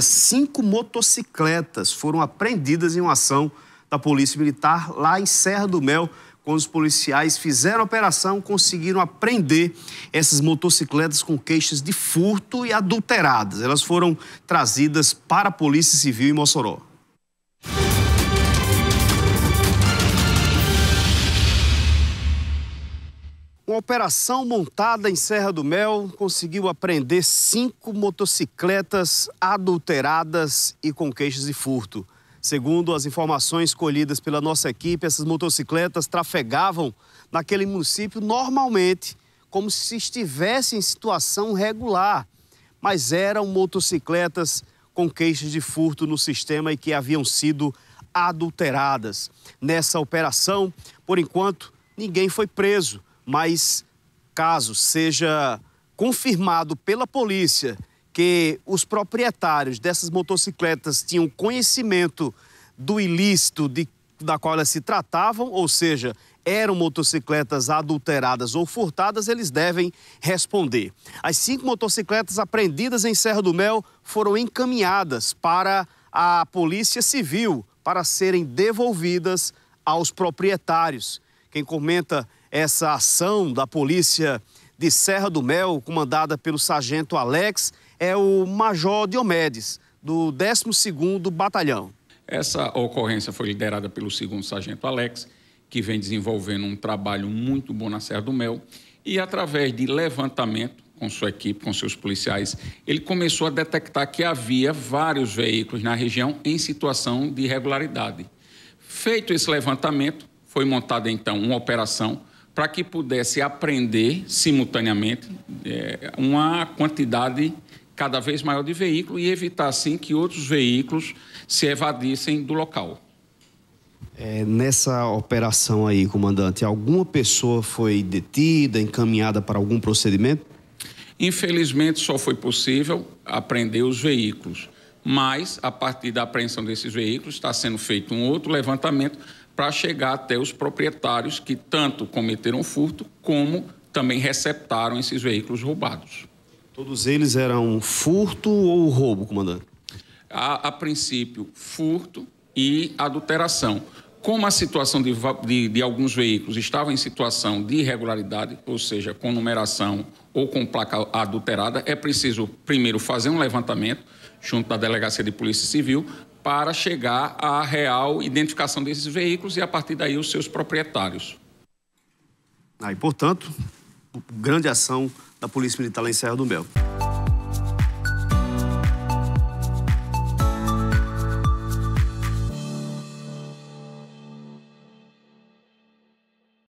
Cinco motocicletas foram apreendidas em uma ação da Polícia Militar lá em Serra do Mel. Quando os policiais fizeram a operação, conseguiram apreender essas motocicletas com queixas de furto e adulteradas. Elas foram trazidas para a Polícia Civil em Mossoró. Uma operação montada em Serra do Mel conseguiu apreender cinco motocicletas adulteradas e com queixas de furto. Segundo as informações colhidas pela nossa equipe, essas motocicletas trafegavam naquele município normalmente, como se estivessem em situação regular, mas eram motocicletas com queixas de furto no sistema e que haviam sido adulteradas. Nessa operação, por enquanto, ninguém foi preso mas caso seja confirmado pela polícia que os proprietários dessas motocicletas tinham conhecimento do ilícito de, da qual elas se tratavam, ou seja, eram motocicletas adulteradas ou furtadas, eles devem responder. As cinco motocicletas apreendidas em Serra do Mel foram encaminhadas para a Polícia Civil para serem devolvidas aos proprietários. Quem comenta essa ação da polícia de Serra do Mel, comandada pelo sargento Alex, é o Major Diomedes, do 12º Batalhão. Essa ocorrência foi liderada pelo 2 Sargento Alex, que vem desenvolvendo um trabalho muito bom na Serra do Mel, e através de levantamento com sua equipe, com seus policiais, ele começou a detectar que havia vários veículos na região em situação de irregularidade. Feito esse levantamento, foi montada então uma operação para que pudesse aprender simultaneamente é, uma quantidade cada vez maior de veículos e evitar, assim, que outros veículos se evadissem do local. É, nessa operação aí, comandante, alguma pessoa foi detida, encaminhada para algum procedimento? Infelizmente, só foi possível apreender os veículos, mas a partir da apreensão desses veículos está sendo feito um outro levantamento para chegar até os proprietários que tanto cometeram furto como também receptaram esses veículos roubados. Todos eles eram furto ou roubo, comandante? A, a princípio, furto e adulteração. Como a situação de, de, de, alguns veículos estava em situação de irregularidade, ou seja, com numeração ou com placa adulterada, é preciso primeiro fazer um levantamento junto da Delegacia de Polícia Civil para chegar à real identificação desses veículos e, a partir daí, os seus proprietários. E, portanto, grande ação da Polícia Militar lá em Serra do Mel.